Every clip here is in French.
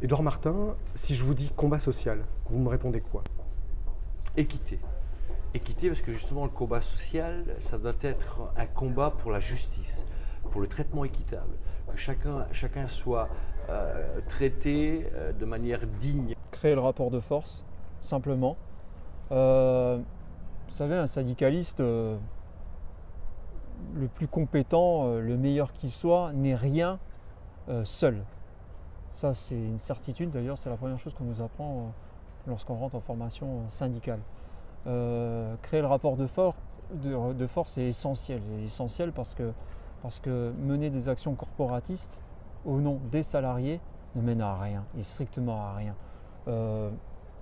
Édouard Martin, si je vous dis combat social, vous me répondez quoi? Équité. Équité parce que justement le combat social, ça doit être un combat pour la justice, pour le traitement équitable, que chacun, chacun soit euh, traité euh, de manière digne. Créer le rapport de force, simplement. Euh, vous savez, un syndicaliste, le plus compétent, le meilleur qu'il soit, n'est rien seul. Ça, c'est une certitude. D'ailleurs, c'est la première chose qu'on nous apprend euh, lorsqu'on rentre en formation euh, syndicale. Euh, créer le rapport de, force, est essentiel. essentiel parce que, mener des actions corporatistes au nom des salariés ne mène à rien, et strictement à rien. vous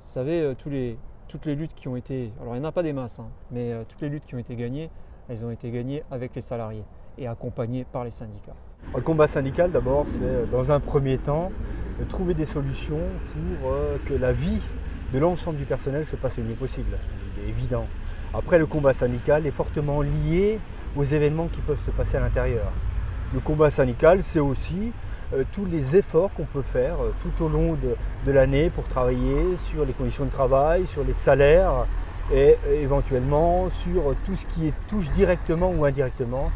savez, toutes les luttes qui ont été, alors il n'y en a pas des masses, hein, mais toutes les luttes qui ont été gagnées, elles ont été gagnées avec les salariés et accompagnées par les syndicats. Le combat syndical, d'abord, c'est euh, dans un premier temps trouver des solutions pour euh, que la vie de l'ensemble du personnel se passe le mieux possible. Il est évident. Après, le combat syndical est fortement lié aux événements qui peuvent se passer à l'intérieur. Le combat syndical, c'est aussi euh, tous les efforts qu'on peut faire tout au long de l'année pour travailler sur les conditions de travail, sur les salaires et éventuellement sur tout ce qui touche directement ou indirectement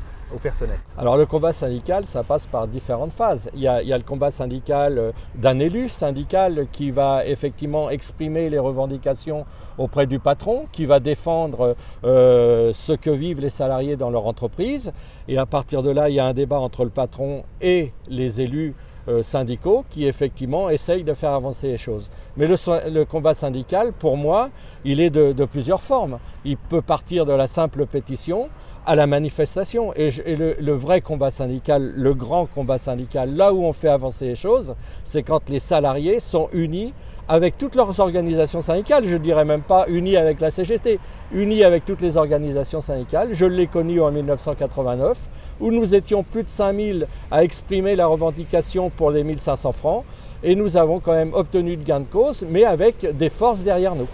Alors le combat syndical, ça passe par différentes phases. Il y a, le combat syndical euh, d'un élu syndical qui va effectivement exprimer les revendications auprès du patron, qui va défendre euh, ce que vivent les salariés dans leur entreprise. Et à partir de là, il y a un débat entre le patron et les élus syndicaux qui effectivement essayent de faire avancer les choses. Mais le, combat syndical, pour moi, il est de, plusieurs formes. Il peut partir de la simple pétition à la manifestation. Et, le, vrai combat syndical, le grand combat syndical, là où on fait avancer les choses, c'est quand les salariés sont unis avec toutes leurs organisations syndicales, je ne dirais même pas unis avec la CGT, unis avec toutes les organisations syndicales. Je l'ai connu en 1989 où nous étions plus de 5000 à exprimer la revendication pour les 1500 francs. Et nous avons quand même obtenu de gain de cause, mais avec des forces derrière nous.